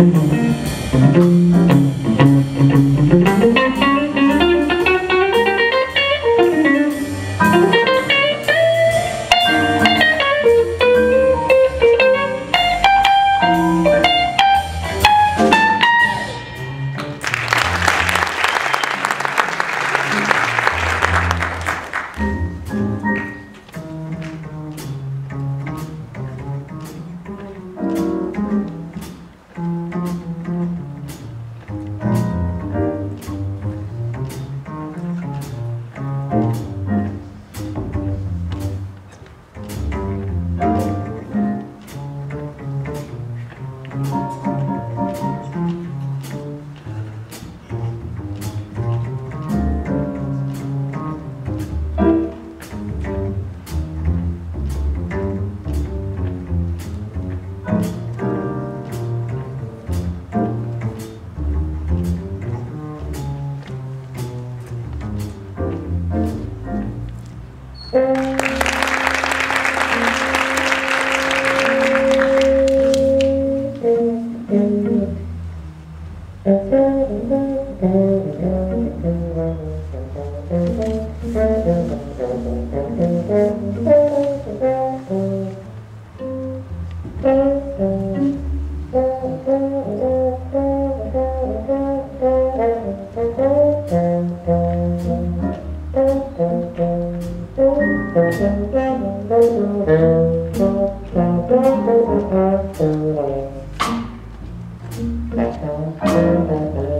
Thank don't care that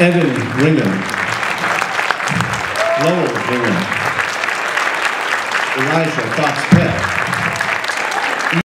Evan Ringer. Lowell Ringer. Elijah Fox Pett.